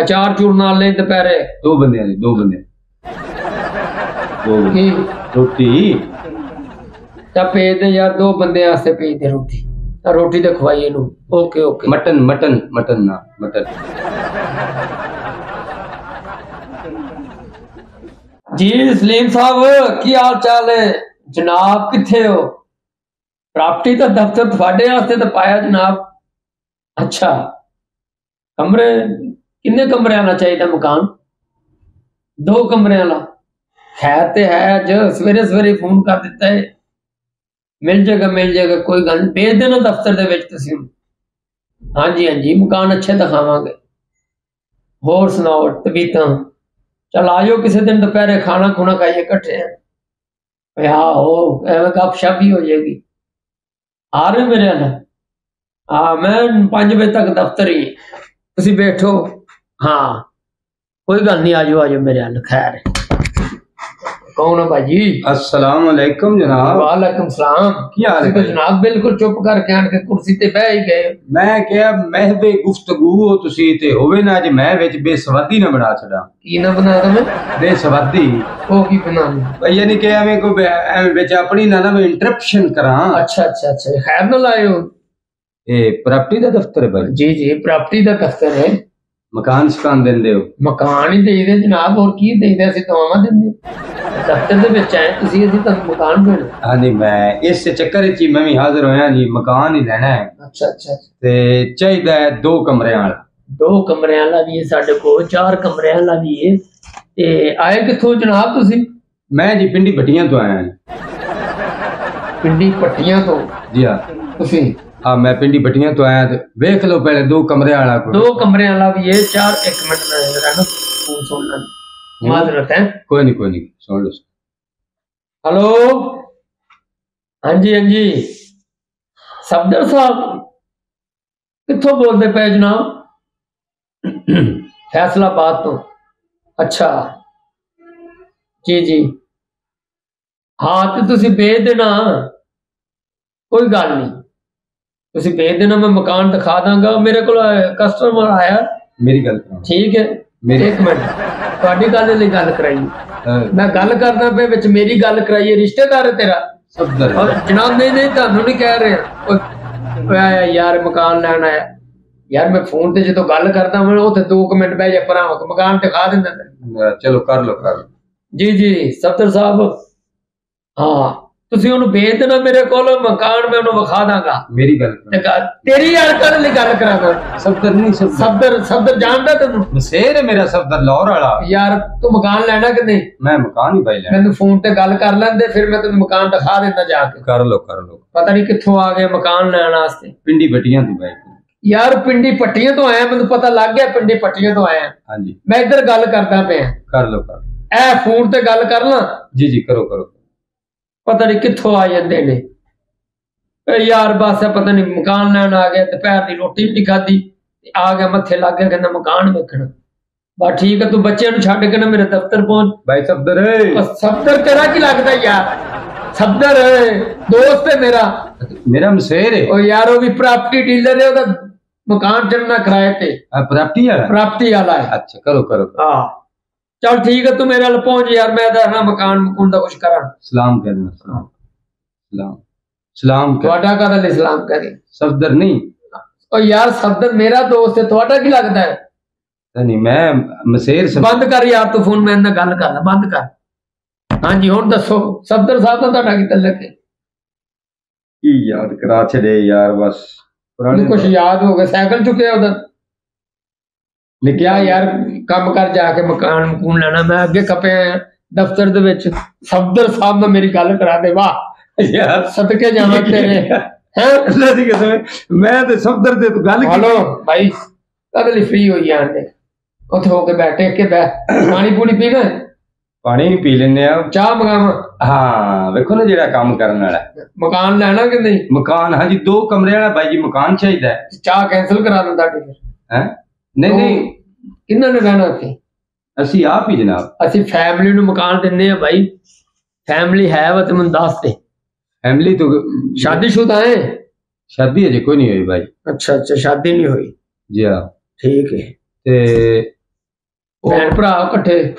ਅਚਾਰ ਚੂਰ ਨਾਲ ਲੈ ਦੁਪਹਿਰੇ? ਦੋ ਬੰਦਿਆਂ ਦੀ ਦੋ ਬੰਦੇ ਦੋ। ਬੰਦੇ। ਕੀ? ਰੋਟੀ। ਤਾਂ ਭੇਜ ਦੇ ਯਾਰ ਦੋ ਬੰਦੇ ਵਾਸਤੇ ਭੇਜ ਦੇ ਰੋਟੀ। ਤਾਂ ਰੋਟੀ ਤੇ ਖਵਾਈ ਇਹਨੂੰ। Okay okay. Mutton mutton mutton ਨਾ ਮਟਨ। ਜੀ ਸਲੀਮ ਸਾਹਿਬ ਕੀ ਹਾਲ ਚਾਲ ਹੈ? ਜਨਾਬ ਕਿੱਥੇ ਹੋ? ਪ੍ਰਾਪਰਟੀ ਦਾ ਦਫ਼ਤਰ ਤੁਹਾਡੇ ਵਾਸਤੇ ਤਾਂ ਪਾਇਆ ਜਨਾਬ। ਅੱਛਾ। ਕਮਰੇ? ਕਿੰਨੇ ਕਮਰੇ ਵਾਲਾ ਚਾਹੀਦਾ ਮਕਾਨ? ਦੋ ਕਮਰੇ ਵਾਲਾ ਖੈਰ ਤੇ ਹੈ ਅੱਜ, ਸਵੇਰੇ ਸਵੇਰੇ ਫੋਨ ਕਰ ਦਿੱਤਾ ਹੈ ਮਿਲ ਜਾਏਗਾ ਮਿਲ ਜਾਏਗਾ, ਕੋਈ ਗੱਲ ਨਹੀਂ। ਭੇਜ ਦੇਣਾ ਦਫ਼ਤਰ ਦੇ ਵਿੱਚ ਤੁਸੀਂ ਹਾਂਜੀ ਹਾਂਜੀ, ਮਕਾਨ ਅੱਛੇ ਦਿਖਾਵਾਂਗੇ। ਹੋਰ ਸੁਣਾਓ ਤਬੀਤਾਂ ਚਲ ਆਇਓ ਕਿਸੇ ਦਿਨ ਦੁਪਹਿਰੇ, ਖਾਣਾ ਖੁਣਾ ਖਾਈਏ, ਇਕੱਠੇ ਓਏ ਹਾਂ ਹੋ ਐਵੇਂ ਗੱਪ ਸ਼ਪ ਹੀ ਹੋ ਜਾਏਗੀ। ਆ ਰਹੇ ਮੇਰੇ ਨਾਲ ਹਾਂ ਮੈਂ 5 ਵਜੇ ਤੱਕ ਦਫ਼ਤਰ ਹੀ ਤੁਸੀਂ ਬੈਠੋ। ਹਾਂ। ਕੋਈ ਗੱਲ ਨਹੀਂ ਆਜੋ ਆਜੋ ਮੇਰੇ ਨਾਲ ਖੈਰ। ਹੈ। ਕੌਣ ਹੈ ਭਾਜੀ? ਅਸਲਾਮ ਅਲੈਕਮ ਜਨਾਬ। ਵਾਲੇਕਮ ਸਲਾਮ। ਕੀ ਹਾਲ ਤੁਸੀਂ ਤਾਂ ਹੈ ਜਨਾਬ ਬਿਲਕੁਲ ਚੁੱਪ ਕਰਕੇ ਆਣ ਕੇ ਕੁਰਸੀ ਤੇ ਬਹਿ ਹੀ ਗਏ ਮੈਂ ਕਿਹਾ ਮਹਿਬੇ ਗੁਫ਼ਤਗੂ ਹੋ ਤੁਸੀਂ ਤੇ ਹੋਵੇ ਨਾ ਅੱਜ ਮੈਂ ਵਿੱਚ ਬੇਸਵਾਦੀ ਨਾ ਬਣਾ ਛੜਾ ਕੀ ਨਾ ਬਣਾ ਦਵੇਂ ਬੇਸਵਾਦੀ ਉਹ ਕੀ ਬਣਾ ਭਈ ਯਾਨੀ ਕਿ ਐਵੇਂ ਕੋਈ ਬੈ- ਐਵੇਂ ਵਿੱਚ ਆਪਣੀ ਨਾ ਨਾ ਇੰਟਰਪਸ਼ਨ ਕਰਾਂ। ਅੱਛਾ ਅੱਛਾ ਅੱਛਾ। ਖੈਰ ਨਾਲ ਆਇਓ ਇਹ ਪ੍ਰਾਪਰਟੀ ਦਾ ਦਫ਼ਤਰ ਹੈ ਭਾਈ। ਜੀ ਜੀ ਪ੍ਰਾਪਰਟੀ ਦਾ ਦਫ਼ਤਰ ਹੈ। ਮਕਾਨ ਸਕਾਨ ਦਿੰਦੇ ਹੋ? ਮਕਾਨ ਹੀ ਦੇਈਦੇ ਜਨਾਬ ਹੋਰ ਕੀ ਦੇਈਦੇ ਅਸੀਂ ਦਵਾਵਾਂ ਦਿੰਦੇ। ਦਫ਼ਤਰ ਦੇ ਵਿੱਚ ਆਏ ਤੁਸੀਂ ਅਸੀਂ ਤੁਹਾਨੂੰ ਮਕਾਨ ਦੇਣਾ। ਹਾਂਜੀ ਮੈਂ ਇਸ ਚੱਕਰ ਵਿੱਚ ਹੀ ਮੈਂ ਵੀ ਹਾਜ਼ਰ ਹੋਇਆ ਜੀ ਮਕਾਨ ਹੀ ਲੈਣਾ ਹੈ। ਅੱਛਾ ਅੱਛਾ ਤੇ ਚਾਹੀਦਾ ਹੈ ਦੋ ਕਮਰਿਆਂ ਵਾਲਾ। ਦੋ ਕਮਰਿਆਂ ਵਾਲਾ ਵੀ ਹੈ ਸਾਡੇ ਕੋਲ ਚਾਰ ਕਮਰਿਆਂ ਵਾਲਾ ਵੀ ਹੈ। ਤੇ ਆਏ ਕਿੱਥੋਂ ਜਨਾਬ ਤੁਸੀਂ? ਮੈਂ ਜੀ ਪਿੰਡੀ ਭਟੀਆਂ ਤੋਂ ਆਇਆ ਜੀ। ਪਿੰਡੀ ਪੱਟੀਆਂ ਤੋਂ? ਜੀ ਹਾਂ। ਤੁਸੀਂ? ਹਾਂ ਮੈਂ ਪਿੰਡੀ ਭਟੀਆਂ ਤੋਂ ਆਇਆ ਤੇ ਵੇਖ ਲਓ ਪਹਿਲੇ ਦੋ ਕਮਰਿਆਂ ਵਾਲਾ ਕੋਈ ਦੋ ਕਮਰਿਆਂ ਵਾਲਾ ਵੀ ਹੈ ਚਾਰ ਇੱਕ ਮਿੰਟ ਮੈਂ ਜਰਾ ਨਾ ਫੋਨ ਸੁਣ ਲਾਂ। ਮਾਜ਼ਰਤ ਹੈ। ਕੋਈ ਨਹੀਂ ਕੋਈ ਨਹੀਂ ਸੁਣ ਲਓ। ਹੈਲੋ? ਹਾਂਜੀ ਹਾਂਜੀ। ਸਬਦਰ ਸਾਹਿਬ ਕਿੱਥੋਂ ਬੋਲਦੇ ਪਏ ਜਨਾਬ? ਫੈਸਲਾਬਾਦ ਤੋਂ। ਅੱਛਾ। ਜੀ ਜੀ। ਹਾਂ ਤੇ ਤੁਸੀਂ ਭੇਜ ਦੇਣਾ। ਕੋਈ ਗੱਲ ਨਹੀਂ ਤੁਸੀਂ ਭੇਜ ਦੇਣਾ ਮੈਂ ਮਕਾਨ ਦਿਖਾ ਦਾਂਗਾ। ਮੇਰੇ ਕੋਲ ਕਸਟਮਰ ਆਇਆ। ਮੇਰੀ ਗੱਲ ਕਰਾਓ ਠੀਕ ਹੈ। ਮੇਰੀ- ਇੱਕ ਮਿੰਟ। ਤੁਹਾਡੀ ਗੱਲ ਲਈ ਗੱਲ ਕਰਾਈ। ਮੈਂ ਗੱਲ ਕਰਦਾ ਪਿਆ ਵਿੱਚ ਮੇਰੀ ਗੱਲ ਕਰਾਈਏ। ਰਿਸ਼ਤੇਦਾਰ ਹੈ ਤੇਰਾ। ਸਫਦਰ ਔਰ ਜਨਾਬ ਨਹੀਂ ਨਹੀਂ ਤੁਹਾਨੂੰ ਨਹੀਂ ਕਹਿ ਰਿਹਾ। ਆਇਆ ਯਾਰ ਮਕਾਨ ਲੈਣ ਆਇਆ। ਯਾਰ ਮੈਂ ਫੋਨ ਤੇ ਜਦੋਂ ਗੱਲ ਕਰਦਾ ਮੈਂ ਉੱਥੇ 2 ਮਿੰਟ ਬਹਿ ਜਾ ਪਰਾਂ ਮਕਾਨ ਦਿਖਾ ਦਿੰਦਾ। ਚਲੋ ਕਰ ਲਓ ਕਰ ਜੀ ਜੀ ਸਫਦਰ ਸਾਹਿਬ। ਹਾਂ। ਤੁਸੀਂ ਉਹਨੂੰ ਭੇਜ ਦੇਣਾ ਮੇਰੇ ਕੋਲ ਮਕਾਨ ਮੈਂ ਉਹਨੂੰ ਵਿਖਾ ਦਾਂਗਾ। ਮੇਰੀ ਗੱਲ ਤੇਰੀ ਯਾਰ ਕਰਨ ਲਈ ਗੱਲ ਕਰਾਂਗਾ ਸਫਦਰ ਨਹੀਂ ਸਫਦਰ। ਸਫਦਰ ਸਫਦਰ ਜਾਣਦਾ ਤੈਨੂੰ? ਮਸੇਰ ਹੈ ਮੇਰਾ ਸਫਦਰ ਲਾਹੌਰ ਵਾਲਾ। ਯਾਰ ਤੂੰ ਮਕਾਨ ਲੈਣਾ ਕਿ ਨਹੀਂ? ਮੈਂ ਮਕਾਨ ਹੀ ਪਾਈ ਲੈਣਾ। ਮੈਨੂੰ ਫੋਨ ਤੇ ਗੱਲ ਕਰ ਲੈਂਦੇ ਫਿਰ ਮੈਂ ਤੈਨੂੰ ਮਕਾਨ ਦਿਖਾ ਦਿੰਦਾ ਜਾ ਕੇ। ਕਰ ਲਓ ਕਰ ਲਓ। ਪਤਾ ਨਹੀਂ ਕਿੱਥੋਂ ਆ ਗਏ ਮਕਾਨ ਲੈਣ ਵਾਸਤੇ। ਪਿੰਡੀ ਭਟੀਆਂ ਤੋਂ ਬਾਈ। ਯਾਰ ਪਿੰਡੀ ਪੱਟੀਆਂ ਤੋਂ ਆਇਆ ਮੈਨੂੰ ਪਤਾ ਲੱਗ ਗਿਆ ਪਿੰਡੀ ਪੱਟੀਆਂ ਤੋਂ ਆਇਆ। ਹਾਂਜੀ। ਮੈਂ ਇੱਧਰ ਗੱਲ ਕਰਦਾ ਪਿਆ। ਕਰ ਲਓ ਕਰ। ਐ ਫੋਨ ਤੇ ਗੱਲ ਕਰ ਲਾਂ। ਜੀ ਜੀ ਕਰੋ ਕਰੋ। ਪਤਾ ਨਹੀਂ ਕਿੱਥੋਂ ਆ ਜਾਂਦੇ ਨੇ। ਯਾਰ ਬਸ ਪਤਾ ਨਹੀਂ ਮਕਾਨ ਲੈਣ ਆ ਗਿਆ ਦੁਪਹਿਰ ਦੀ ਰੋਟੀ ਵੀ ਖਾਧੀ ਆ ਗਿਆ ਮੱਥੇ ਲੱਗ ਗਿਆ ਕਹਿੰਦਾ ਮਕਾਨ ਵੇਖਣਾ। ਬਸ ਠੀਕ ਹੈ ਤੂੰ ਬੱਚਿਆਂ ਨੂੰ ਛੱਡ ਕੇ ਨਾ ਮੇਰੇ ਦਫ਼ਤਰ ਪਹੁੰਚ। ਏ ਉਹ ਸਫਦਰ ਤੇਰਾ ਕੀ ਲੱਗਦਾ ਯਾਰ? ਸਫਦਰ ਦੋਸਤ ਹੈ ਮੇਰਾ। ਮੇਰਾ ਮਸੇਰ ਹੈ। ਉਹ ਯਾਰ ਉਹ ਵੀ ਪ੍ਰਾਪਰਟੀ ਡੀਲਰ ਹੈ ਉਹਦਾ ਮਕਾਨ ਚੱਲਣਾ ਕਿਰਾਏ ਤੇ। ਪ੍ਰਾਪਰਟੀ ਵਾਲਾ? ਪ੍ਰਾਪਰਟੀ ਵਾਲਾ ਹੈ। ਅੱਛਾ ਕਰੋ ਕਰੋ। ਹਾਂ। ਚਲ ਠੀਕ ਹੈ ਤੂੰ ਮੇਰੇ ਨਾਲ ਪਹੁੰਚ ਯਾਰ ਮੈਂ ਦੱਸਣਾ ਮਕਾਨ ਮਕੂਨ ਦਾ ਕੁਝ ਕਰਾਂ। ਸਲਾਮ ਕਹਿਣਾ ਸਲਾਮ। ਸਲਾਮ। ਸਲਾਮ ਕਰ ਤੁਹਾਡਾ ਕਦਲ ਇਸਲਾਮ ਕਰੇ? ਸਫਦਰ ਨਹੀਂ। ਉਹ ਯਾਰ ਸਫਦਰ ਮੇਰਾ ਦੋਸਤ ਹੈ ਤੁਹਾਡਾ ਕੀ ਲੱਗਦਾ ਹੈ? ਨਹੀਂ ਮੈਂ ਮਸੇਰ ਬੰਦ ਕਰ ਯਾਰ ਤੂੰ ਫੋਨ ਮੈਂ ਨਾਲ ਗੱਲ ਕਰਨਾ ਬੰਦ ਕਰ। ਹਾਂਜੀ ਹੁਣ ਦੱਸੋ ਸਫਦਰ ਸਾਹਿਬ ਦਾ ਤੁਹਾਡਾ ਕੀ ਤਲਕ ਹੈ? ਕੀ ਯਾਦ ਕਰਾ ਛੜੇ ਯਾਰ ਬਸ। ਪੁਰਾਣੇ ਕੁਝ ਯਾਦ ਹੋ ਗਿਆ ਸਾਈਕਲ ਚੁੱਕਿਆ ਉਹਦਾ। ਲਿਖਿਆ ਯਾਰ ਕੰਮ ਕਰ ਜਾ ਕੇ ਮਕਾਨ ਮਕੂਨ ਲੈਣਾ ਮੈਂ ਅੱਗੇ ਖਪੇ ਆਇਆ ਦਫ਼ਤਰ ਦੇ ਵਿੱਚ। ਸਫਦਰ ਸਾਹਿਬ ਨਾਲ ਮੇਰੀ ਗੱਲ ਕਰਾ ਦੇ ਵਾਹ। ਯਾਰ। ਸਦਕੇ ਜਾਵਾਂ ਤੇਰੇ। ਹੈ? ਅੱਲਾ ਦੀ ਕਸਮ ਮੈਂ ਤੇ ਸਫਦਰ ਤੇ ਤੂੰ ਗੱਲ ਹਲੋ ਭਾਈ ਕਦ ਲਈ ਫ੍ਰੀ ਹੋਈ ਆਂਦੇ ਉੱਥੇ ਹੋ ਕੇ ਬੈਠੇ ਕੇ ਬੈ ਪਾਣੀ ਪੂਣੀ ਪੀਣਾ ਹੈ? ਪਾਣੀ ਪੀ ਲੈਨੇ ਆ। ਚਾਹ ਮੰਗਾਵਾਂ। ਹਾਂ ਵੇਖੋ ਨਾ ਜਿਹੜਾ ਕੰਮ ਕਰਨ ਵਾਲਾ। ਮਕਾਨ ਲੈਣਾ ਕਿ ਨਹੀਂ? ਮਕਾਨ ਹਾਂਜੀ ਦੋ ਕਮਰੇ ਵਾਲਾ ਬਾਈ ਜੀ ਮਕਾਨ ਚਾਹੀਦਾ ਚਾਹ ਕੈਨਸਲ ਕਰਾ ਦਿੰਦਾ ਤੁਹਾਡੀ ਫਿਰ। ਹੈਂ? ਨਹੀਂ ਨਹੀਂ। ਕਿੰਨਾਂ ਨੇ ਰਹਿਣਾ ਉੱਥੇ? ਅਸੀਂ ਆਪ ਹੀ ਜਨਾਬ। ਅਸੀਂ ਫੈਮਿਲੀ ਨੂੰ ਮਕਾਨ ਦਿੰਦੇ ਆ ਭਾਈ ਫੈਮਿਲੀ ਹੈ ਵਾ ਤੇ ਮੈਨੂੰ ਦੱਸ ਦੇ। ਫੈਮਿਲੀ ਤੋਂ ਸ਼ਾਦੀशुदा ਹੈ? ਸ਼ਾਦੀ ਅਜੇ ਕੋਈ ਨਹੀਂ ਹੋਈ ਬਾਈ। ਅੱਛਾ ਅੱਛਾ ਸ਼ਾਦੀ ਨਹੀਂ ਹੋਈ। ਜੀ ਹਾਂ। ਠੀਕ ਹੈ। ਤੇ ਭੈਣ ਭਰਾ ਇਕੱਠੇ?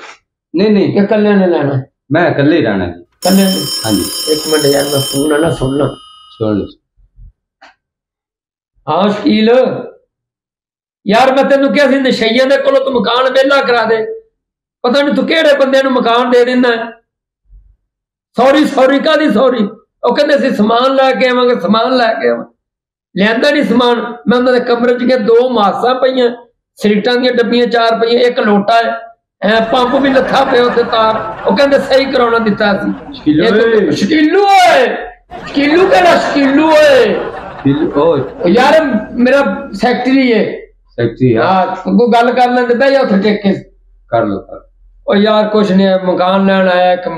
ਨਹੀਂ ਨਹੀਂ। ਕਿ ਇਕੱਲੇ ਨੇ ਲੈਣਾ? ਮੈਂ ਇਕੱਲੇ ਹੀ ਰਹਿਣਾ ਜੀ। ਇਕੱਲੇ ਹਾਂਜੀ। ਇੱਕ ਮਿੰਟ ਯਾਰ ਮੈਂ ਫੋਨ ਨਾ ਸੁਣਨਾ ਸੁਣ ਲਓ। ਹਾਂ ਸ਼ਕੀਲ। ਯਾਰ ਮੈਂ ਤੈਨੂੰ ਕਿਹਾ ਸੀ ਨਸ਼ਈਆਂ ਦੇ ਕੋਲੋਂ ਤੂੰ ਮਕਾਨ ਵਿਹਲਾ ਕਰਾ ਦੇ। ਪਤਾ ਨਹੀਂ ਤੂੰ ਕਿਹੜੇ ਬੰਦੇ ਨੂੰ ਮਕਾਨ ਦੇ ਦਿੰਦਾ ਸੌਰੀ ਸੌਰੀ ਕਾਦੀ ਸੌਰੀ ਉਹ ਕਹਿੰਦੇ ਸੀ ਸਮਾਨ ਲੈ ਕੇ ਆਵਾਂਗੇ ਸਮਾਨ ਲੈ ਕੇ ਆਵਾਂ। ਲਿਆਂਦਾ ਨਹੀਂ ਸਮਾਨ। ਮੈਂ ਉਹਨਾਂ ਦੇ ਕਮਰੇ 'ਚ ਗਿਆ ਦੋ ਮਾਸਾਂ ਪਈਆਂ ਸਿਗਰਟਾਂ ਦੀਆਂ ਡੱਬੀਆਂ ਚਾਰ ਪਈਆਂ ਇੱਕ ਲੋਟਾ ਹੈ। ਐ ਪੰਪ ਵੀ ਲੱਥਾ ਪਿਆ ਉੱਤੇ ਤਾਰ। ਉਹ ਕਹਿੰਦੇ ਸਹੀ ਕਰਾਉਣਾ ਦਿੱਤਾ ਸੀ ਸ਼ਕੀਲੂ ਓਏ। ਸ਼ਕੀਲੂ ਓਏ। ਸ਼ਕੀਲੂ ਓਏ। ਓਏ। ਯਾਰ ਮੇਰਾ ਸੈਕਟਰੀ ਹੈ। ਸੈਕਟਰੀ ਆ। ਤੂੰ ਗੱਲ ਕਰ ਲੈਂਦੇ ਬਹਿ ਜਾ ਉੱਥੇ ਟੇਕ ਕੇ ਕਰ ਲਓ ਕਰ ਉਹ ਯਾਰ ਕੁਛ ਨਹੀਂ ਮਕਾਨ ਲੈਣ ਆਇਆ ਇੱਕ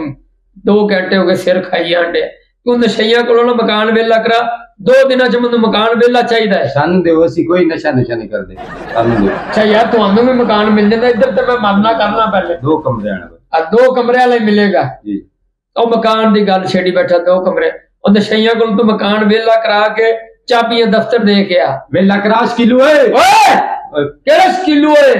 ਦੋ ਘੰਟੇ ਹੋ ਗਏ ਸਿਰ ਖਾਈ ਜਾਂਦੇ ਤੂੰ ਨਸ਼ਈਆਂ ਕੋਲੋਂ ਨਾ ਮਕਾਨ ਵੇਲਾ ਕਰਾ। ਦੋ ਦਿਨਾਂ ਚ ਮੈਨੂੰ ਮਕਾਨ ਵੇਲਾ ਚਾਹੀਦਾ ਹੈ। ਸਾਨੂੰ ਦਿਓ ਅਸੀਂ ਕੋਈ ਨਸ਼ਾ ਨਸ਼ਾ ਨਹੀਂ ਕਰਦੇ। ਸਾਨੂੰ ਦਿਓ। ਅੱਛਾ ਯਾਰ ਤੁਹਾਨੂੰ ਵੀ ਮਕਾਨ ਮਿਲ ਜਾਂਦਾ ਇੱਧਰ ਤੇ ਮੈਂ ਮਰਨਾ ਕਰਨਾ ਪਹਿਲੇ। ਦੋ ਕਮਰੇ ਆਣਾ ਆ ਦੋ ਕਮਰਿਆਂ ਲਈ ਮਿਲੇਗਾ। ਜੀ। ਉਹ ਮਕਾਨ ਦੀ ਗੱਲ ਛੇੜੀ ਬੈਠਾ ਦੋ ਕਮਰੇ। ਉਹ ਨਸ਼ਈਆਂ ਕੋਲ ਤੂੰ ਮਕਾਨ ਵੇਲਾ ਕਰਾ ਕੇ ਚਾਬੀਆਂ ਦਫ਼ਤਰ ਦੇ ਕੇ ਆ। ਵੇਲਾ ਕਰਾਸ਼ ਕਿਲੋ ਓਏ ਓਏ ਕਿਹੜਾ ਸਕਿੱਲੂ ਓਏ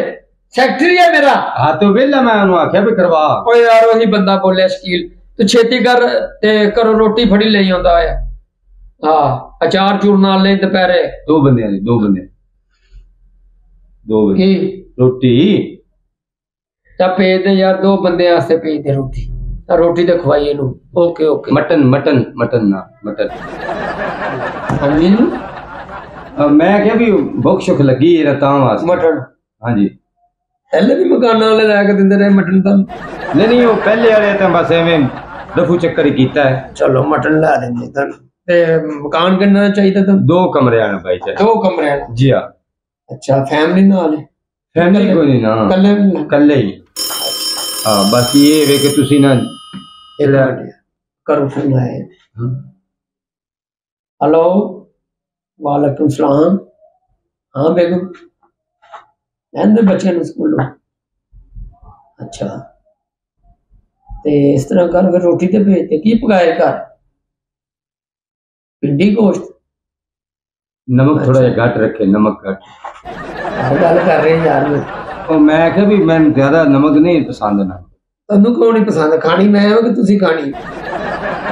ਸੈਕਟਰੀ ਹੈ ਮੇਰਾ ਹਾਂ ਤੇ ਵੇਲਾ ਮੈਂ ਉਹਨੂੰ ਆਖਿਆ ਵੀ ਕਰਵਾ ਓਏ ਯਾਰ ਉਹੀ ਬੰਦਾ ਬੋਲਿਆ ਸ਼ਕੀਲ ਤੂੰ ਛੇਤੀ ਕਰ ਤੇ ਕਰੋ ਰੋਟੀ ਫੜੀ ਲਈ ਆਉਂਦਾ ਆ ਹਾਂ ਅਚਾਰ ਚੂਰ ਨਾਲ ਲੈ ਦੁਪਹਿਰੇ ਦੋ ਬੰਦਿਆਂ ਦੀ ਦੋ ਬੰਦੇ ਦੋ ਬੰਦੇ ਕੀ ਰੋਟੀ ਤਾਂ ਭੇਜ ਦੇ ਯਾਰ ਦੋ ਬੰਦੇ ਵਾਸਤੇ ਭੇਜ ਦੇ ਰੋਟੀ ਤਾਂ ਰੋਟੀ ਤੇ ਖਵਾਈ ਇਹਨੂੰ okay okay mutton mutton mutton ਨਾ ਮਟਨ ਹਾਂਜੀ? ਮੈਂ ਕਿਹਾ ਵੀ ਭੁੱਖ ਸ਼ੁਖ ਲੱਗੀ ਹੈ ਤਾਂ ਵਾਸਤੇ। ਮਟਨ। ਹਾਂਜੀ। ਪਹਿਲੇ ਵੀ ਮਕਾਨਾਂ ਵਾਲੇ ਲੈ ਕੇ ਦਿੰਦੇ ਰਹੇ ਮਟਨ ਤਾਂ? ਨਹੀਂ ਨਹੀਂ ਉਹ ਪਹਿਲੇ ਵਾਲੇ ਤਾਂ ਬਸ ਐਵੇਂ ਰਫੂ ਚੱਕਰ ਹੀ ਕੀਤਾ ਹੈ। ਚਲੋ ਮਟਨ ਲੈ ਦਿੰਦੇ ਤਾਂ। ਤੇ ਮਕਾਨ ਕਿੰਨਾ ਚਾਹੀਦਾ ਤਾਂ? ਦੋ ਕਮਰੇ ਆਣਾ ਭਾਈ ਚਾਹੇ। ਦੋ ਕਮਰੇ ਵਾਲਾ। ਜੀ ਆ ਅੱਛਾ ਫੈਮਿਲੀ ਨਾਲ ਹੈ? ਫੈਮਿਲੀ ਕੋਈ ਨਹੀਂ ਨਾ ਨਹੀਂ? ਇਕੱਲੇ ਹੀ। ਹਾਂ ਬਾਕੀ ਇਹ ਵੇ ਕਿ ਤੁਸੀਂ ਨਾ ਕਰੋ ਫੋਨ ਆਇਆ हेलो वालेकुम सलाम हाँ बेगम ਕਹਿੰਦੇ ਬੱਚਿਆਂ ਨੂੰ ਸਕੂਲੋਂ ਅੱਛਾ ਤੇ ਇਸ ਤਰ੍ਹਾਂ ਕਰ ਫਿਰ ਰੋਟੀ ਤੇ ਭੇਜ ਤੇ ਕੀ ਪਕਾਏ ਘਰ ਪਿੰਡੀ ਗੋਸ਼ਤ ਨਮਕ ਥੋੜਾ ਜਿਹਾ ਘੱਟ ਰੱਖੇ ਨਮਕ ਘੱਟ ਆਹ ਗੱਲ ਕਰ ਰਹੇ ਯਾਰ ਮੈਂ ਉਹ ਮੈਂ ਕਿਹਾ ਵੀ ਮੈਨੂੰ ਜ਼ਿਆਦਾ ਨਮਕ ਨਹੀਂ ਪਸੰਦ ਨਾ ਤੁਹਾਨੂੰ ਕਿਉਂ ਨਹੀਂ ਪਸੰਦ ਖਾਣੀ ਮੈਂ ਹਾਂ ਕਿ ਤੁਸੀਂ ਖਾਣੀ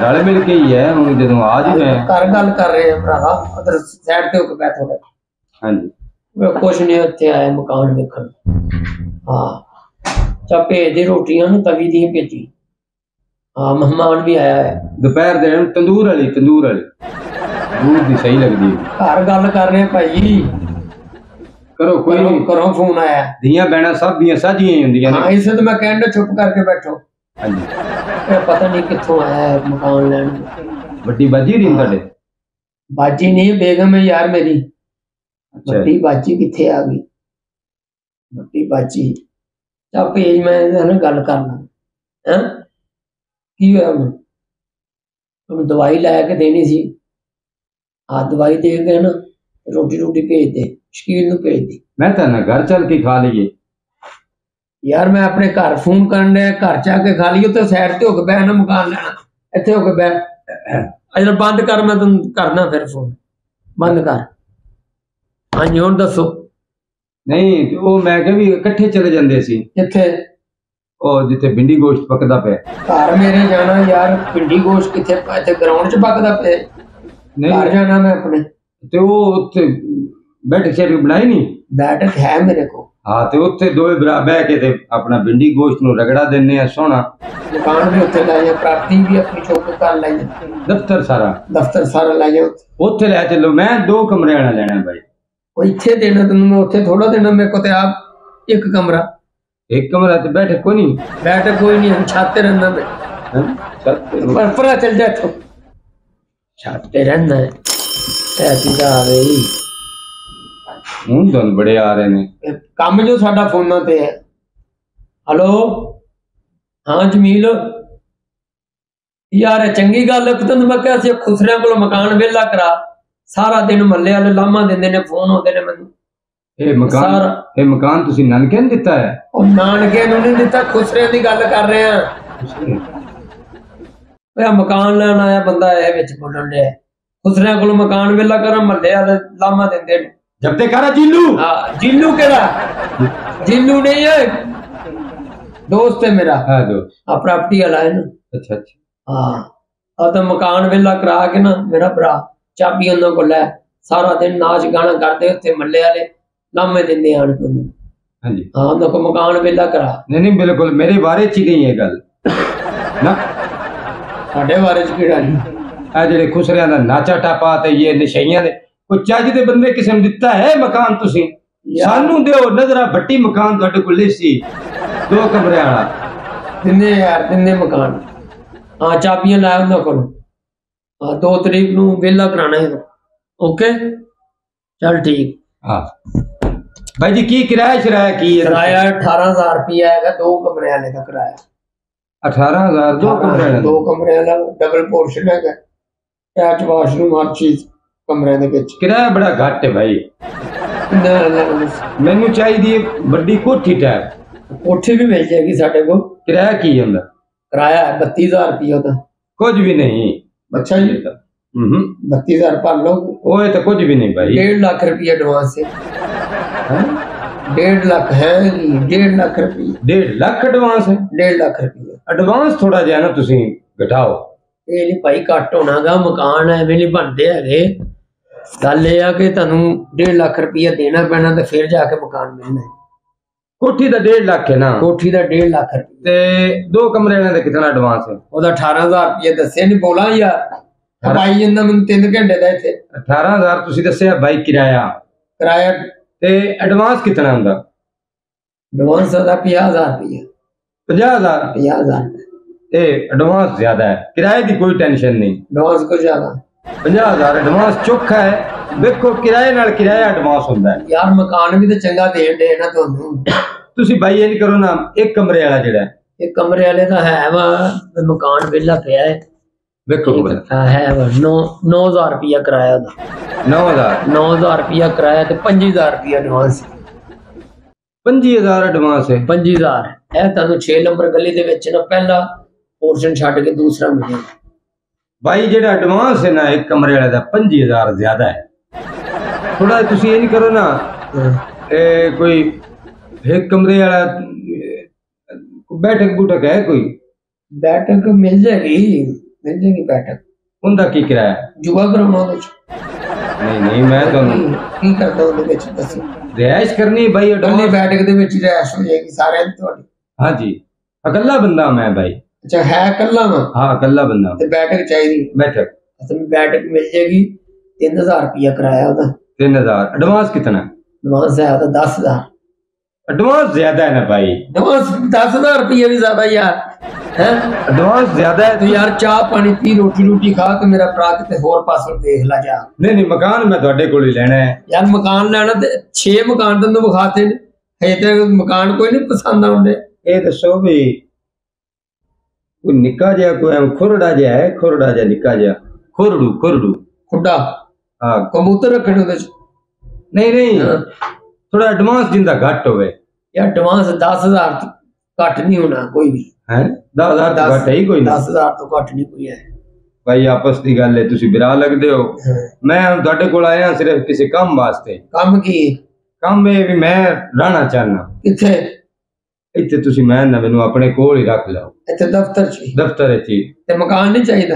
ਰਲ ਮਿਲ ਕੇ ਹੀ ਹੈ ਹੁਣ ਜਦੋਂ ਆ ਜੀ ਮੈਂ। ਘਰ ਗੱਲ ਕਰ ਰਹੇ ਆ ਭਰਾਵਾ ਉਧਰ ਸਾਈਡ ਤੇ ਹੋ ਕੇ ਥੋੜਾ ਹਾਂਜੀ। ਮੈਂ ਕੁਛ ਨਹੀਂ ਉੱਥੇ ਆਇਆ ਮਕਾਨ ਵੇਖਣ। ਹਾਂ। ਚਾ ਭੇਜ ਦੇ ਰੋਟੀਆਂ ਨੂੰ ਤਵੀ ਦੀਆਂ ਭੇਜੀ। ਹਾਂ ਮਹਿਮਾਨ ਵੀ ਆਇਆ ਹੈ ਦੁਪਹਿਰ ਦੇ ਨੂੰ ਤੰਦੂਰ ਵਾਲੀ ਤੰਦੂਰ ਵਾਲੀ। ਦੂਰ ਦੀ ਸਹੀ ਲੱਗਦੀ ਹੈ। ਘਰ ਗੱਲ ਕਰ ਰਹੇ ਭਾਈ। ਕਰੋ ਕੋਈ ਨਹੀਂ। ਕਰੋ ਫੋਨ ਆਇਆ। ਧੀਆਂ ਬਹਿਣਾ ਸਭ ਦੀਆਂ ਸਾਝੀਆਂ ਹੀ ਹੁੰਦੀਆਂ ਹਾਂ ਨੇ ਇਸੇ ਤੋਂ ਮੈਂ ਕਹਿੰਦਾ ਚੁੱਪ ਕਰਕੇ ਬੈਠੋ। ਹਾਂਜੀ। ਇਹ ਪਤਾ ਨਹੀਂ ਕਿੱਥੋਂ ਆਇਆ ਹੈ ਮਕਾਨ ਲੈਣ। ਵੱਡੀ ਬਾਜੀ ਰਹੀ ਤੁਹਾਡੇ? ਬਾਜੀ ਨਹੀਂ ਬੇਗਮ ਹੈ ਯਾਰ ਮੇਰੀ। ਅੱਛਾ। ਵੱਡੀ ਬਾਜੀ ਕਿੱਥੇ ਆ ਗਈ? ਵੱਡੀ ਬਾਜੀ। ਤਾਂ ਭੇਜ ਮੈਂ ਇਹਨਾਂ ਨਾਲ ਗੱਲ ਕਰਨਾ ਹੈ? ਕੀ ਹੋਇਆ ਉਹਨੂੰ ਉਹਨੂੰ ਦਵਾਈ ਲੈ ਕੇ ਦੇਣੀ ਸੀ। ਆ ਦਵਾਈ ਦੇ ਕੇ ਨਾ ਰੋਟੀ ਰੋਟੀ ਭੇਜ ਦੇ ਸ਼ਕੀਲ ਨੂੰ ਭੇਜ ਦੇ। ਮੈਂ ਤਾਂ ਨਾ ਘਰ ਚੱਲ ਕੇ ਖਾ ਲਈਏ। ਯਾਰ ਮੈਂ ਆਪਣੇ ਘਰ ਫੋਨ ਕਰਨ ਡਿਆ ਘਰ ਚ ਕੇ ਖਾ ਉੱਥੇ ਸਾਈਡ ਤੇ ਹੋ ਕੇ ਬਹਿ ਨਾ ਮਕਾਨ ਲੈਣਾ। ਇੱਥੇ ਹੋ ਕੇ ਬਹਿ। ਅਜਾ ਬੰਦ ਕਰ ਮੈਂ ਤੈਨੂੰ ਕਰਨਾ ਫਿਰ ਫੋਨ। ਬੰਦ ਕਰ। ਹਾਂਜੀ ਹੁਣ ਦੱਸੋ। ਨਹੀਂ ਤੇ ਉਹ ਮੈਂ ਕਿਹਾ ਵੀ ਇਕੱਠੇ ਚਲੇ ਜਾਂਦੇ ਸੀ। ਕਿੱਥੇ? ਉਹ ਜਿੱਥੇ ਬਿੰਡੀ ਗੋਸ਼ਤ ਪੱਕਦਾ ਪਿਆ। ਘਰ ਮੇਰੇ ਜਾਣਾ ਯਾਰ ਪਿੰਡੀ ਗੋਸ਼ ਕਿੱਥੇ ਇੱਥੇ ਗਰਾਊਂਡ 'ਚ ਪੱਕਦਾ ਪਿਆ। ਘਰ ਨਹੀਂ ਜਾਣਾ ਮੈਂ ਆਪਣੇ। ਤੇ ਉਹ ਉੱਥੇ ਬੈਠ ਕੇ ਬਣਾਈ ਨਹੀਂ? ਬੈਠਕ ਹੈ ਮੇਰੇ ਕੋ ਹਾਂ ਤੇ ਉੱਥੇ ਦੋਵੇਂ ਭਰਾ ਬਹਿ ਕੇ ਤੇ ਆਪਣਾ ਬਿੰਡੀ ਗੋਸ਼ਤ ਨੂੰ ਰਗੜਾ ਦਿੰਨੇ ਆ ਸੋਹਣਾ। ਦੁਕਾਨ ਵੀ ਉੱਥੇ ਲੈ ਜਾ ਪ੍ਰਾਪਤੀ ਵੀ ਆਪਣੀ ਚੌਕ ਕਰ ਲੈ ਜਾ ਦਫ਼ਤਰ ਸਾਰਾ। ਦਫ਼ਤਰ ਸਾਰਾ ਲੈ ਜਾ ਉੱਥੇ। ਉੱਥੇ ਲੈ ਚੱਲੋ ਮੈਂ ਦੋ ਕਮਰੇ ਵਾਲਾ ਲੈਣਾ ਭਾਈ ਉਹ ਇੱਥੇ ਦੇਣਾ ਤੈਨੂੰ ਮੈਂ ਉੱਥੇ ਥੋੜਾ ਦੇਣਾ ਮੇਰੇ ਕੋ ਤੇ ਆਪ ਇੱਕ ਕਮਰਾ। ਇੱਕ ਕਮਰਾ ਤੇ ਬੈਠੇ ਕੋਈ ਨਹੀਂ? ਬੈਠਕ ਕੋਈ ਨਹੀਂ ਹਮ ਛਾਤੇ ਰਹਿੰਦਾ ਮੈਂ? ਚੱਲ ਤੇ ਪਰ ਪਰਾ ਚੱਲ ਜਾ ਇੱਥੋਂ। ਛਾਤੇ ਰਹਿੰਦਾ ਹੈ। ਤੇ ਆ ਗਈ ਹੁਣ ਦਨ ਬੜੇ ਆ ਰਹੇ ਨੇ। ਇਹ ਕੰਮ ਜੋ ਸਾਡਾ ਫੋਨਾਂ ਤੇ ਹੈ। ਹਲੋ ਹਾਂ ਜਮੀਲ? ਯਾਰ ਇਹ ਚੰਗੀ ਗੱਲ ਹੈ ਤੈਨੂੰ ਮੈਂ ਕਿਹਾ ਸੀ ਖੁਸਰਿਆਂ ਕੋਲ ਮਕਾਨ ਵਿਹਲਾ ਕਰਾ। ਸਾਰਾ ਦਿਨ ਮੱਲੇ ਵਾਲੇ ਲਾਮਾ ਦਿੰਦੇ ਨੇ ਫੋਨ ਆਉਂਦੇ ਨੇ ਮੈਨੂੰ। ਇਹ ਮਕਾਨ ਸਾਰਾ ਇਹ ਮਕਾਨ ਤੁਸੀਂ ਨਨਕੇ ਨੂੰ ਦਿੱਤਾ ਹੈ? ਉਹ ਨਾਨਕੇ ਨੂੰ ਨਹੀਂ ਦਿੱਤਾ ਖੁਸਰਿਆਂ ਦੀ ਗੱਲ ਕਰ ਰਹੇ ਆ ਉਹ ਮਕਾਨ ਲੈਣ ਆਇਆ ਬੰਦਾ ਇਹ ਵਿੱਚ ਬੋਲਣ ਡਿਆ। ਖੁਸਰਿਆਂ ਕੋਲ ਮਕਾਨ ਵਿਹਲਾ ਕਰਾਂ ਮੱਲੇ ਵਾਲੇ ਲਾਮਾ ਦਿੰਦੇ ਨੇ। ਜਬ ਤੇ ਕਰਾ ਜਿੱਲੂ ਹਾਂ ਜਿੱਲੂ ਕਿਹੜਾ ਜਿੱਲੂ ਨਹੀਂ ਹੈ ਦੋਸਤ ਹੈ ਮੇਰਾ ਹਾਂ ਦੋ ਆ ਪ੍ਰਾਪਰਟੀ ਵਾਲਾ ਹੈ ਨਾ ਅੱਛਾ ਅੱਛਾ ਹਾਂ ਆ ਤਾਂ ਮਕਾਨ ਵੇਲਾ ਕਰਾ ਕੇ ਨਾ ਮੇਰਾ ਭਰਾ ਚਾਬੀ ਉਹਨਾਂ ਕੋਲ ਲੈ ਸਾਰਾ ਦਿਨ ਨਾਚ ਗਾਣਾ ਕਰਦੇ ਉੱਥੇ ਮੱਲੇ ਵਾਲੇ ਲਾਮੇ ਦਿੰਦੇ ਆਣ ਕੇ ਉਹਨੂੰ ਹਾਂਜੀ ਹਾਂ ਉਹਨਾਂ ਕੋ ਮਕਾਨ ਵੇਲਾ ਕਰਾ ਨਹੀਂ ਨਹੀਂ ਬਿਲਕੁਲ ਮੇਰੇ ਬਾਰੇ ਚ ਹੀ ਨਹੀਂ ਇਹ ਗੱਲ ਨਾ ਸਾਡੇ ਬਾਰੇ ਚ ਕਿਹੜਾ ਨਹੀਂ ਆ ਜਿਹੜੇ ਖੁਸਰਿਆਂ ਦਾ ਨਾਚਾ ਟਾਪਾ ਤੇ ਇਹ ਨਸ਼ਈਆਂ ਦੇ ਕੋਈ ਚੱਜ ਦੇ ਬੰਦੇ ਕਿਸੇ ਨੂੰ ਦਿੱਤਾ ਹੈ ਮਕਾਨ ਤੁਸੀਂ। ਸਾਨੂੰ ਦਿਓ ਨਜ਼ਰਾ ਭੱਟੀ ਮਕਾਨ ਤੁਹਾਡੇ ਕੋਲ ਸੀ। ਦੋ ਕਮਰਿਆਂ ਵਾਲਾ। ਦਿੰਦੇ ਯਾਰ ਦਿੰਦੇ ਮਕਾਨ। ਹਾਂ ਚਾਬੀਆਂ ਲੈ ਉਹਨਾਂ ਕੋਲ। ਹਾਂ 2 ਤਰੀਕ ਨੂੰ ਵੇਲਾ ਕਰਾਣਾ ਹੈ ਓਕੇ? ਚਲ ਠੀਕ। ਹਾਂ। ਭਾਈ ਜੀ ਕੀ ਕਿਰਾਇਆ ਸ਼ਰਾਇਆ ਕੀ ਹੈ? ਕਿਰਾਇਆ 18000 ਰੁਪਇਆ ਹੈਗਾ ਦੋ ਕਮਰੇ ਵਾਲੇ ਦਾ ਕਿਰਾਇਆ। 18000 ਦੋ ਕਮਰਿਆਂ ਵਾਲਾ ਦੋ? ਕਮਰੇ ਵਾਲਾ ਡਬਲ ਪੋਰਸ਼ਨ ਹੈਗਾ। ਅਟੈਚ ਵਾਸ਼ਰੂਮ ਹਰ ਚੀਜ਼। ਕਮਰੇ ਦੇ ਵਿੱਚ। ਕਿਰਾਇਆ ਬੜਾ ਘੱਟ ਹੈ ਭਾਈ? ਮੈਨੂੰ ਚਾਹੀਦੀ ਹੈ ਵੱਡੀ ਕੋਠੀ ਟਾਈਪ ਕੋਠੀ ਵੀ ਮਿਲ ਜਾਏਗੀ ਸਾਡੇ ਕੋਲ। ਕਿਰਾਇਆ ਕੀ ਹੁੰਦਾ ਕਿਰਾਇਆ ਹੈ 32000 ਰੁਪਇਆ ਦਾ ਕੁਝ ਵੀ ਨਹੀਂ। ਅੱਛਾ ਜੀ। ਹੂੰ 32000 ਭਰ ਲਓ। ਉਹ ਤਾਂ ਕੁਝ ਵੀ ਨਹੀਂ ਭਾਈ। 1.5 ਲੱਖ ਰੁਪਇਆ ਐਡਵਾਂਸ ਹੈ। ਹੈਂ? 1.5 ਲੱਖ ਹੈ ਜੀ 1.5 ਲੱਖ ਰੁਪਇਆ ਡੇਢ ਲੱਖ ਐਡਵਾਂਸ ਹੈ? 1.5 ਲੱਖ ਰੁਪਇਆ ਐਡਵਾਂਸ ਥੋੜਾ ਜਿਹਾ ਨਾ ਤੁਸੀਂ ਘਟਾਓ। ਇਹ ਨਹੀਂ ਭਾਈ ਘੱਟ ਹੋਣਾਗਾ ਮਕਾਨ ਐਵੇਂ ਨਹੀਂ ਬਣਦੇ ਹੈਗੇ। ਗੱਲ ਇਹ ਆ ਕਿ ਤੁਹਾਨੂੰ 1.5 ਲੱਖ ਰੁਪਇਆ ਦੇਣਾ ਪੈਣਾ ਤੇ ਫਿਰ ਜਾ ਕੇ ਮਕਾਨ ਮਿਲਣਾ ਹੈ। ਕੋਠੀ ਦਾ ਡੇਢ ਲੱਖ ਹੈ ਨਾ? ਕੋਠੀ ਦਾ 1.5 ਲੱਖ ਰੁਪਇਆ ਤੇ ਦੋ ਕਮਰੇ ਵਾਲਿਆਂ ਦਾ ਕਿੰਨਾ ਐਡਵਾਂਸ ਹੈ? ਉਹਦਾ 18000 ਰੁਪਇਆ ਦੱਸਿਆ ਨਹੀਂ ਬੋਲਾਂ ਯਾਰ ਭਾਈ ਜਾਂਦਾ ਮੈਨੂੰ 3 ਘੰਟੇ ਦਾ ਇੱਥੇ। 18000 ਤੁਸੀਂ ਦੱਸਿਆ ਬਾਈ ਕਿਰਾਇਆ। ਕਿਰਾਇਆ ਤੇ ਐਡਵਾਂਸ ਕਿੰਨਾ ਹੁੰਦਾ? ਐਡਵਾਂਸ ਦਾ 50000 ਰੁਪਇਆ 50000 50000 ਇਹ ਐਡਵਾਂਸ ਜ਼ਿਆਦਾ ਹੈ। ਕਿਰਾਏ ਦੀ ਕੋਈ ਟੈਨਸ਼ਨ ਨਹੀਂ। ਐਡਵਾਂਸ ਕੋ ਜ਼ਿਆਦਾ 50000 ਐਡਵਾਂਸ ਚੋਖਾ ਹੈ। ਵੇਖੋ ਕਿਰਾਏ ਨਾਲ ਕਿਰਾਇਆ ਐਡਵਾਂਸ ਹੁੰਦਾ ਹੈ। ਯਾਰ ਮਕਾਨ ਵੀ ਤਾਂ ਚੰਗਾ ਦੇਣ ਦੇ ਨਾ ਤੁਹਾਨੂੰ। ਤੁਸੀਂ ਬਾਈ ਇਹ ਨਹੀਂ ਕਰੋ ਨਾ ਇੱਕ ਕਮਰੇ ਵਾਲਾ ਜਿਹੜਾ ਇਹ ਕਮਰੇ ਵਾਲੇ ਦਾ ਹੈ ਵਾ ਮਕਾਨ ਵਿਹਲਾ ਪਿਆ ਹੈ। ਵੇਖੋ ਹਾਂ, ਹੈ ਵਾ 9 9000 ਰੁਪਇਆ ਕਿਰਾਇਆ ਦਾ 9000 9000 ਰੁਪਇਆ ਕਿਰਾਇਆ ਤੇ 5000 ਰੁਪਇਆ ਐਡਵਾਂਸ 25000 ਐਡਵਾਂਸ ਹੈ। 5000 ਇਹ ਤੁਹਾਨੂੰ 6 ਨੰਬਰ ਗਲੀ ਦੇ ਵਿੱਚ ਨਾ ਪਹਿਲਾ ਪੋਰਸ਼ਨ ਛੱਡ ਕੇ ਦੂਸਰਾ ਮਿਲੇਗਾ। ਬਾਈ ਜਿਹੜਾ ਐਡਵਾਂਸ ਹੈ ਨਾ ਇੱਕ ਕਮਰੇ ਵਾਲੇ ਦਾ 25000 ਜ਼ਿਆਦਾ ਹੈ। ਥੋੜਾ ਤੁਸੀਂ ਇਹ ਨਹੀਂ ਕਰੋ ਨਾ ਇਹ ਕੋਈ ਇੱਕ ਕਮਰੇ ਵਾਲਾ ਬੂਟਕ ਹੈ ਕੋਈ? ਬੈਠਕ ਮਿਲ ਜਾਏਗੀ ਮਿਲ ਜਾਏਗੀ ਬੈਠਕ। ਉਹਦਾ ਕੀ ਕਿਰਾਇਆ? ਜੁਗਾ ਕਰਾਉਣਾ ਉਹਦੇ ਚ। ਨਹੀਂ ਨਹੀਂ ਮੈਂ ਤੁਹਾਨੂੰ ਕੀ- ਕਰਦਾ ਉਹਦੇ ਵਿੱਚ ਦੱਸੋ। ਰਿਹਾਇਸ਼ ਕਰਨੀ ਬਾਈ ਐਡਵਾਂਸ ਬੈਠਕ ਦੇ ਵਿੱਚ ਰਹਿਸ਼ ਹੋ ਜਾਏਗੀ ਸਾਰਿਆਂ ਦੀ ਤੁਹਾਡੀ। ਹਾਂਜੀ। ਇਕੱਲਾ ਬੰਦਾ ਮੈਂ ਬਾਈ। ਅੱਛਾ ਹੈ ਕੱਲਾ ਵਾ? ਹਾਂ ਇਕੱਲਾ ਬੰਦਾ। ਤੇ ਬੈਠਕ ਚਾਹੀਦੀ? ਬੈਠਕ। ਅਸਲ ਬੈਠਕ ਮਿਲ ਜਾਏਗੀ। 3000 ਰੁਪਇਆ ਕਿਰਾਇਆ ਉਹਦਾ। 3000 ਐਡਵਾਂਸ ਕਿਤਨਾ? ਐਡਵਾਂਸ ਹੈ ਉਹਦਾ 10000 ਐਡਵਾਂਸ ਜ਼ਿਆਦਾ ਹੈ ਨਾ ਭਾਈ। ਐਡਵਾਂਸ 10000 ਰੁਪਇਆ ਵੀ ਜ਼ਿਆਦਾ ਯਾਰ ਹੈ? ਐਡਵਾਂਸ ਜ਼ਿਆਦਾ ਹੈ। ਤੂੰ ਯਾਰ ਚਾਹ ਪਾਣੀ ਪੀ ਰੋਟੀ ਰੋਟੀ ਖਾ ਤੇ ਮੇਰਾ ਭਰਾ ਕਿਤੇ ਹੋਰ ਪਾਸੋਂ ਦੇਖ ਲੈ ਜਾ। ਨਹੀਂ ਨਹੀਂ ਮਕਾਨ ਮੈਂ ਤੁਹਾਡੇ ਕੋਲ ਹੀ ਲੈਣਾ ਹੈ। ਯਾਰ ਮਕਾਨ ਲੈਣਾ ਤੇ 6 ਮਕਾਨ ਤੈਨੂੰ ਵਿਖਾਤੇ ਨੇ। ਹਜੇ ਤੇ ਮਕਾਨ ਕੋਈ ਨਹੀਂ ਪਸੰਦ ਆਉਂਦੇ। ਇਹ ਦੱਸੋ ਵੀ ਕੋਈ ਨਿੱਕਾ ਜਿਹਾ ਕੋਈ ਐਂ ਖੁਰੜਾ ਜਿਹਾ ਹੈ ਖੁਰੜਾ ਜਿਹਾ ਨਿੱਕਾ ਜਿਹਾ। ਖੁਰੜੂ ਖੁਰੜੂ। ਖੁੱਡਾ। ਹਾਂ। ਕਬੂਤਰ ਰੱਖਣੇ ਉਹਦੇ ਚ? ਨਹੀਂ ਨਹੀਂ। ਥੋੜਾ ਐਡਵਾਂਸ ਜਿੰਦਾ ਘੱਟ ਹੋਵੇ। ਯਾਰ ਐਡਵਾਂਸ 10000 ਤੋਂ ਘੱਟ ਨਹੀਂ ਹੋਣਾ ਕੋਈ ਵੀ। ਹੈ? 10000 ਤੋਂ ਘੱਟ ਹੈ ਕੋਈ ਨਹੀਂ। 10000 ਤੋਂ ਘੱਟ ਨਹੀਂ ਕੋਈ ਹੈ। ਭਾਈ ਆਪਸ ਦੀ ਗੱਲ ਹੈ ਤੁਸੀਂ ਬਿਰਾ ਲੱਗਦੇ ਹੋ। ਮੈਂ ਤੁਹਾਡੇ ਕੋਲ ਆਇਆ ਸਿਰਫ ਕਿਸੇ ਕੰਮ ਵਾਸਤੇ। ਕੰਮ ਕੀ? ਕੰਮ ਇਹ ਵੀ ਮੈਂ ਰਹਿਣਾ ਚਾਹਨਾ ਕਿੱਥੇ? ਇੱਥੇ ਤੁਸੀਂ ਮੈਂ ਨਾ ਮੈਨੂੰ ਆਪਣੇ ਕੋਲ ਹੀ ਰੱਖ ਲਓ ਇੱਥੇ ਦਫ਼ਤਰ ਚ ਹੀ। ਦਫ਼ਤਰ ਵਿੱਚ ਹੀ। ਤੇ ਮਕਾਨ ਨਹੀਂ ਚਾਹੀਦਾ?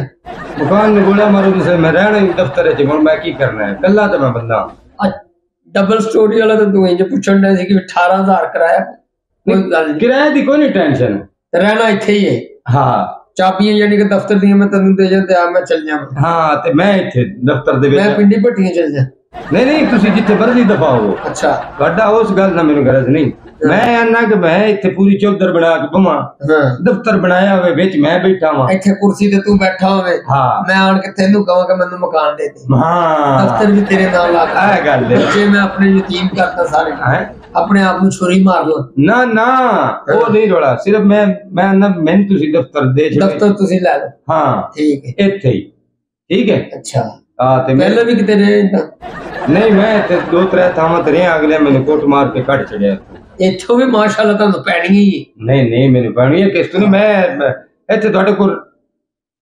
ਮਕਾਨ ਨੂੰ ਗੋਲਾ ਮਾਰੋ ਜਿਸੇ ਮੈਂ ਰਹਿਣਾ ਹੀ ਦਫ਼ਤਰ ਵਿੱਚ ਹੁਣ ਮੈਂ ਕੀ ਕਰਨਾ ਹੈ? ਕੱਲਾ ਤਾਂ ਮੈਂ ਬੰਦਾ। ਡਬਲ ਸਟੋਰੀ ਵਾਲਾ ਤਾਂ ਤੂੰ ਇੰਜ ਪੁੱਛਣ ਦਾ ਸੀ ਕਿ 18000 ਕਰਾਇਆ। ਕੋਈ ਗੱਲ ਨਹੀਂ। ਕਿਰਾਏ ਦੀ ਕੋਈ ਨਹੀਂ ਟੈਨਸ਼ਨ ਤੇ ਰਹਿਣਾ ਇੱਥੇ ਹੀ ਹੈ। ਹਾਂ। ਚਾਬੀਆਂ ਯਾਨੀ ਕਿ ਦਫ਼ਤਰ ਦੀਆਂ ਮੈਂ ਤੈਨੂੰ ਦੇ ਜਾਂ ਤੇ ਆ ਮੈਂ ਚੱਲ ਜਾਵਾਂ ਹਾਂ ਤੇ ਮੈਂ ਇੱਥੇ ਦਫ਼ਤਰ ਦੇ ਮੈਂ ਵਿੱਚ ਪਿੰਡੀ ਭੱਟੀਆਂ ਚੱਲ ਜਾ। ਨਹੀਂ ਨਹੀਂ ਤੁਸੀਂ ਜਿੱਥੇ ਮਰਜ਼ੀ ਦਫਾ ਹੋਵੋ। ਅੱਛਾ। ਤੁਹਾਡਾ ਉਸ ਗੱਲ ਦਾ ਮੈਨੂੰ ਗਰਜ ਨਹੀਂ। ਮੈਂ ਆਨਾ ਕਿ ਮੈਂ ਇੱਥੇ ਪੂਰੀ ਚੌਧਰ ਬਣਾ ਕੇ ਬਵਾਂ ਹਾਂ। ਦਫ਼ਤਰ ਬਣਾਇਆ ਹੋਵੇ ਵਿੱਚ ਮੈਂ ਬੈਠਾ ਵਾਂ। ਇੱਥੇ ਕੁਰਸੀ ਤੇ ਤੂੰ ਬੈਠਾ ਹੋਵੇ ਹਾਂ। ਮੈਂ ਆਣ ਕੇ ਤੈਨੂੰ ਕਹਾਂ ਕਿ ਮੈਨੂੰ ਮਕਾਨ ਦੇ ਦੇ। ਹਾਂ। ਦਫ਼ਤਰ ਵੀ ਤੇਰੇ ਨਾਲ ਲਾ ਇਹ ਗੱਲ ਹੈ। ਬੱਚੇ ਮੈਂ ਆਪਣੇ ਯਤੀਮ ਕਰਤਾ ਸਾਰੇ ਹੈਂ? ਆਪਣੇ ਆਪ ਨੂੰ ਛੁਰੀ ਮਾਰ ਲਾਂ ਨਾ ਨਾ ਉਹ ਨਹੀਂ ਰੋਲਾ ਸਿਰਫ ਮੈਂ ਮੈਂ ਨਾ ਮੈਨੂੰ ਤੁਸੀਂ ਦਫ਼ਤਰ ਦੇ ਦਫ਼ਤਰ ਤੁਸੀਂ ਲੈ ਲਓ। ਹਾਂ। ਠੀਕ ਹੈ। ਇੱਥੇ ਹੀ। ਠੀਕ ਹੈ? ਅੱਛਾ। ਆ ਤੇ ਮੈਂ ਪਹਿਲਾਂ ਵੀ ਕਿਤੇ ਰਹੇ ਤਾਂ? ਨਹੀਂ ਮੈਂ ਇੱਥੇ ਦੋ ਤਰੇ ਥਾਵਾਂ ਤੇ ਰਿਹਾ ਅਗਲੇ ਮੈਨੂੰ ਕੋਟ ਮਾਰ ਕੇ ਕੱਢ ਛੜਿਆ ਇੱਥੋਂ ਵੀ ਮਾਸ਼ਾਅੱਲਾ ਤੁਹਾਨੂੰ ਪੈਣੀ ਹੀ। ਨਹੀਂ ਨਹੀਂ ਮੈਨੂੰ ਪਾਣੀ ਹੈ। ਕਿਸ ਤੋਂ ਨਹੀਂ ਮੈਂ ਮੈਂ- ਇੱਥੇ ਤੁਹਾਡੇ ਕੋਲ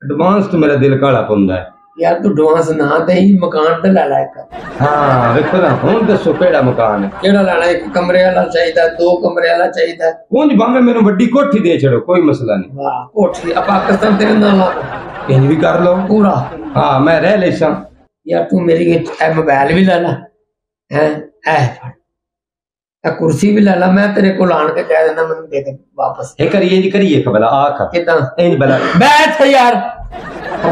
ਐਡਵਾਂਸ ਤੋਂ ਮੇਰਾ ਦਿਲ ਕਾਲਾ ਪਾਉਂਦਾ ਹੈ। ਯਾਰ ਤੂੰ ਐਡਵਾਂਸ ਨਾ ਦੇਈ ਮਕਾਨ ਤੇ ਲੈ ਲੈ ਇੱਕ। ਹਾਂ ਵੇਖੋ ਨਾ ਹੁਣ ਦੱਸੋ ਕਿਹੜਾ ਮਕਾਨ ਹੈ? ਕਿਹੜਾ ਲੈਣਾ ਇੱਕ ਕਮਰੇ ਵਾਲਾ ਚਾਹੀਦਾ ਦੋ ਕਮਰੇ ਵਾਲਾ ਚਾਹੀਦਾ। ਉਂਝ ਭਾਵੇਂ ਮੈਨੂੰ ਵੱਡੀ ਕੋਠੀ ਦੇ ਛੜੋ ਕੋਈ ਮਸਲਾ ਨਹੀਂ। ਵਾਹ ਕੋਠੀ ਆ ਪਾਕਿਸਤਾਨ ਤੇਰੇ ਨਾਲ ਲਾ ਇੰਜ ਵੀ ਕਰ ਲਓ। ਪੂਰਾ। ਹਾਂ ਮੈਂ ਰਹਿ ਲੈਸਾਂ। ਯਾਰ ਤੂੰ ਮੇਰੀ ਇਹ ਮੋਬਾਈਲ ਵੀ ਲੈ ਲੈ। ਹੈ ਐ ਫੜ। ਇਹ ਕੁਰਸੀ ਵੀ ਲੈ ਲੈ ਮੈਂ ਤੇਰੇ ਕੋਲ ਆਣ ਕੇ ਕਹਿ ਦਿੰਦਾ ਮੈਨੂੰ ਦੇ ਦੇ ਵਾਪਸ। ਇਹ ਕਰੀਏ ਜੀ ਕਰੀਏ ਕਬਲਾ ਆਖ। ਕਿਦਾਂ? ਇੰਜ ਬਲਾ। ਬੈਠ ਯਾਰ।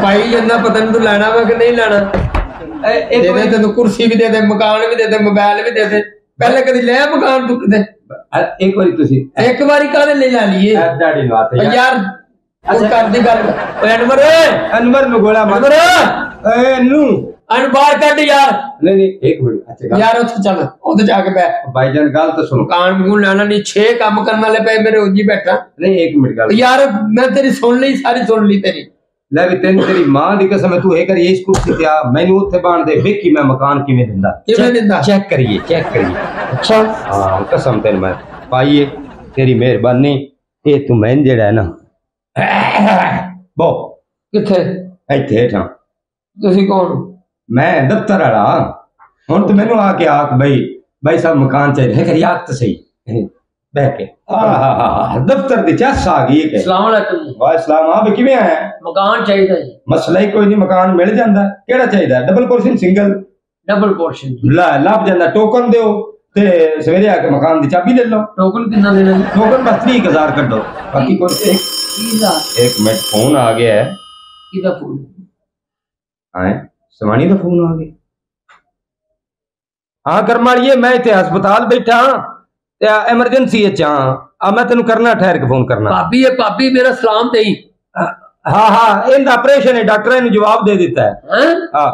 ਭਾਈ ਜੰਨਾ ਪਤਾ ਨਹੀਂ ਤੂੰ ਲੈਣਾ ਵਾ ਕਿ ਨਹੀਂ ਲੈਣਾ। ਇਹ ਦੇ ਦੇ ਤੈਨੂੰ ਕੁਰਸੀ ਵੀ ਦੇ ਦੇ ਮਕਾਨ ਵੀ ਦੇ ਦੇ ਮੋਬਾਈਲ ਵੀ ਦੇ ਦੇ। ਪਹਿਲੇ ਕਦੀ ਲਿਆ ਮਕਾਨ ਤੂੰ ਕਿਤੇ? ਇੱਕ ਵਾਰੀ ਤੁਸੀਂ ਇੱਕ ਵਾਰੀ ਕਾਹਦੇ ਲਈ ਲੈ ਲਈਏ? ਇਹ ਦਾੜੀ ਨੂੰ ਹੱਥ ਓ ਯਾਰ। ਯਾਰ ਉਹ ਕਰਦੀ ਗੱਲ। ਓਏ ਅਨਵਰ। ਅਨਵਰ ਨੂੰ ਗੋਲਾ ਮਾਰ। ਅਨਵਰ। ਏ ਨੂੰ ਅਨ ਬਾਹਰ ਕੱਢ ਯਾਰ। ਨਹੀਂ ਨਹੀਂ ਇੱਕ ਮਿੰਟ ਅੱਛਾ ਗੱਲ। ਯਾਰ ਉੱਥੇ ਚੱਲ ਉੱਥੇ ਜਾ ਕੇ ਬੈ ਭਾਈਜਾਨ ਗੱਲ ਤਾਂ ਸੁਣੋ। ਮਕਾਨ ਮਕੂਨ ਲੈਣਾ ਨਹੀਂ 6 ਕੰਮ ਕਰਨ ਵਾਲੇ ਪਏ ਮੇਰੇ ਉੱਜੀ ਬੈਠਾ। ਨਹੀਂ ਇੱਕ ਮਿੰਟ ਗੱਲ ਯਾਰ ਮੈਂ ਤੇਰੀ ਸੁਣ ਲਈ ਸਾਰੀ ਸੁਣ ਲਈ ਤੇਰੀ। ਲੈ ਵੀ ਤੈਨੂੰ ਤੇਰੀ ਮਾਂ ਦੀ ਕਸਮ ਤੂੰ ਇਹ ਕਰੀ ਇਸ ਕੁਰਸੀ ਤੇ ਆ। ਮੈਨੂੰ ਉੱਥੇ ਬਾਣ ਦੇ ਵੇਖੀ ਮੈਂ ਮਕਾਨ ਕਿਵੇਂ ਦਿੰਦਾ। ਕਿਵੇਂ ਦਿੰਦਾ? ਚੈੱਕ ਕਰੀਏ ਚੈੱਕ ਕਰੀਏ। ਅੱਛਾ। ਹਾਂ ਕਸਮ ਤੈਨੂੰ ਮੈਂ ਪਾਈਏ ਤੇਰੀ ਮਿਹਰਬਾਨੀ। ਇਹ ਤੂੰ ਮੈਂ ਜਿਹੜਾ ਨਾ। ਬੋ। ਕਿੱਥੇ? ਇੱਥੇ ਹੇਠਾਂ ਤੁਸੀਂ ਕੌਣ? ਮੈਂ ਦਫ਼ਤਰ ਵਾਲਾ। ਹੁਣ ਤੂੰ ਮੈਨੂੰ ਆ ਕੇ ਆਖ ਬਈ ਭਾਈ ਸਾਹਿਬ ਮਕਾਨ ਚਾਹੀਦਾ ਹੈ ਕਰੀ ਆਖ ਤਾਂ ਸਹੀ ਬਹਿ ਕੇ। ਆਹ ਦਫ਼ਤਰ ਦੀ ਚੱਸ ਆ ਗਈ ਹੈ ਸਲਾਮ ਅਲੈਕੁਮ। ਵਾਹ ਇਸਲਾਮ ਆ ਵੀ ਕਿਵੇਂ ਆਇਆ? ਮਕਾਨ ਚਾਹੀਦਾ ਜੀ। ਮਸਲਾ ਹੀ ਕੋਈ ਨਹੀਂ ਮਕਾਨ ਮਿਲ ਜਾਂਦਾ। ਕਿਹੜਾ ਚਾਹੀਦਾ? Double portion single double portion ਲੈ ਲੱਭ ਜਾਂਦਾ। ਟੋਕਨ ਦਿਓ ਤੇ ਸਵੇਰੇ ਆ ਕੇ ਮਕਾਨ ਦੀ ਚਾਬੀ ਲੈ ਲਓ। ਟੋਕਨ ਕਿੰਨਾ ਦੇਣਾ ਜੀ? ਟੋਕਨ ਬਸ 30000 ਕੱਢੋ ਬਾਕੀ ਕੋਈ ਇੱਕ ਕਿਹਦਾ ਇੱਕ ਮਿੰਟ ਫੋਨ ਆ ਗਿਆ। ਹੈ ਕਿਹਦਾ ਫੋਨ ਹਾਂ? ਸਵਾਣੀ ਦਾ ਫੋਨ ਆ ਗਿਆ। ਹਾਂ ਕਰਮਾਲੀਏ ਮੈਂ ਇੱਥੇ ਹਸਪਤਾਲ ਬੈਠਾ ਤੇ ਐਮਰਜੈਂਸੀ ਵਿੱਚ ਹਾਂ। ਆ ਮੈਂ ਤੈਨੂੰ ਕਰਨਾ ਠਹਿਰ ਕੇ ਫੋਨ ਕਰਨਾ। ਭਾਬੀ ਇਹ ਭਾਬੀ ਮੇਰਾ ਸਲਾਮ ਦੇਈ। ਹਾਂ ਹਾਂ ਇਹਦਾ ਆਪਰੇਸ਼ਨ ਹੈ ਡਾਕਟਰ ਨੇ ਜਵਾਬ ਦੇ ਦਿੱਤਾ ਹੈ? ਹਾਂ।